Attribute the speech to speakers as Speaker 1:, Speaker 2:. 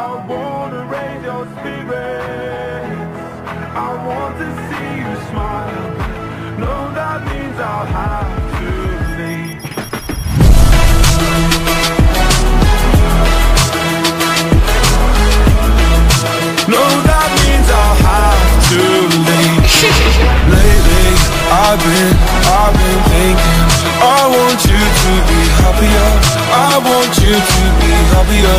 Speaker 1: I wanna raise your spirits. I want to see you smile. No, that means I'll have to leave. No, that means I'll have to leave. Lately, I've been, I've been thinking. I want you to be happier. I want you to be happier.